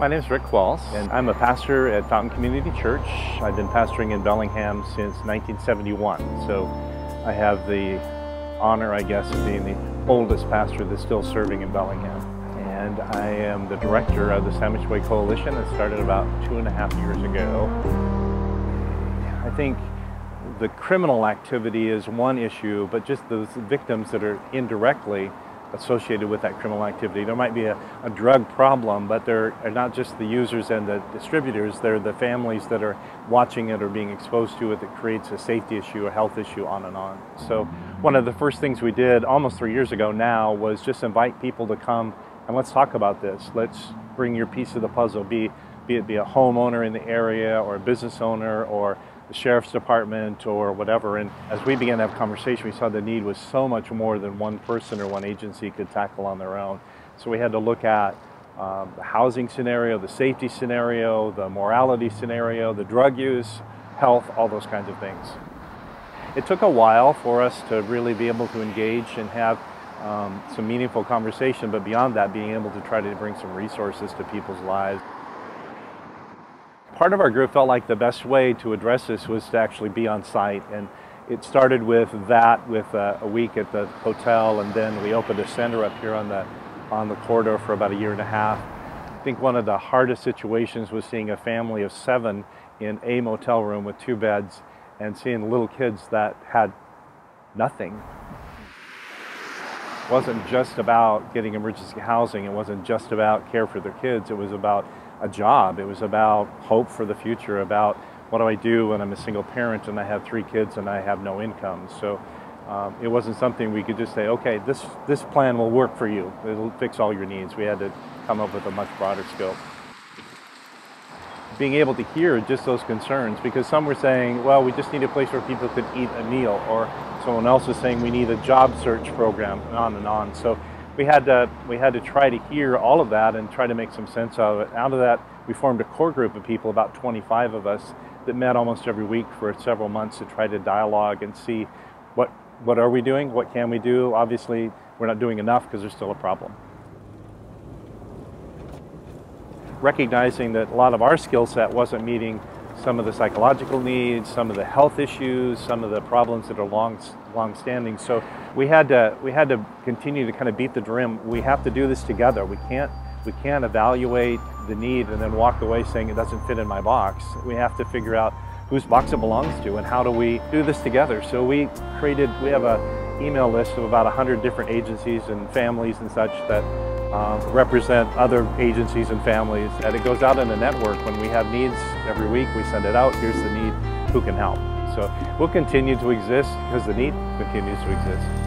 My name is Rick Qualls, and I'm a pastor at Fountain Community Church. I've been pastoring in Bellingham since 1971, so I have the honor, I guess, of being the oldest pastor that's still serving in Bellingham. And I am the director of the Samish Way Coalition that started about two and a half years ago. I think the criminal activity is one issue, but just those victims that are indirectly associated with that criminal activity. There might be a, a drug problem, but they're, not just the users and the distributors, they're the families that are watching it or being exposed to it that creates a safety issue, a health issue, on and on. So one of the first things we did almost three years ago now was just invite people to come and let's talk about this. Let's bring your piece of the puzzle, be, be it be a homeowner in the area or a business owner or the sheriff's department or whatever. And as we began to have conversation, we saw the need was so much more than one person or one agency could tackle on their own. So we had to look at um, the housing scenario, the safety scenario, the morality scenario, the drug use, health, all those kinds of things. It took a while for us to really be able to engage and have um, some meaningful conversation, but beyond that, being able to try to bring some resources to people's lives. Part of our group felt like the best way to address this was to actually be on site. And it started with that, with a, a week at the hotel, and then we opened a center up here on the, on the corridor for about a year and a half. I think one of the hardest situations was seeing a family of seven in a motel room with two beds and seeing little kids that had nothing. Wasn't just about getting emergency housing, it wasn't just about care for their kids, it was about a job. It was about hope for the future, about what do I do when I'm a single parent and I have three kids and I have no income. So um, it wasn't something we could just say, okay, this, this plan will work for you. It'll fix all your needs. We had to come up with a much broader scope. Being able to hear just those concerns, because some were saying, well, we just need a place where people could eat a meal, or someone else was saying we need a job search program, and on and on. So we had to we had to try to hear all of that and try to make some sense of it. Out of that, we formed a core group of people, about 25 of us, that met almost every week for several months to try to dialogue and see what what are we doing, what can we do. Obviously, we're not doing enough because there's still a problem. Recognizing that a lot of our skill set wasn't meeting some of the psychological needs, some of the health issues, some of the problems that are long, long standing. So we had to we had to continue to kind of beat the drum. We have to do this together. We can't we can't evaluate the need and then walk away saying it doesn't fit in my box. We have to figure out whose box it belongs to and how do we do this together. So we created we have a email list of about 100 different agencies and families and such that uh, represent other agencies and families. And it goes out in a network. When we have needs every week, we send it out. Here's the need. Who can help? So we'll continue to exist because the need continues to exist.